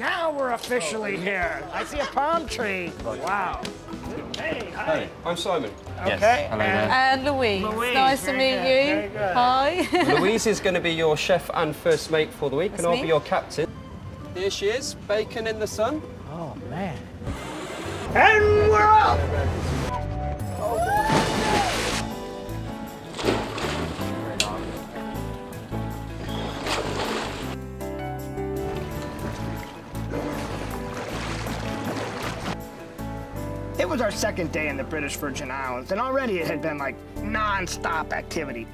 Now we're officially oh. here. I see a palm tree. Wow. Hey, hi. Hey, I'm Simon. Okay. hello and- there. And Louise. Louise, nice to meet good, you. very good. Hi. Louise is going to be your chef and first mate for the week, That's and I'll me. be your captain. Here she is, bacon in the sun. Oh, man. It was our second day in the British Virgin Islands, and already it had been like non-stop activity.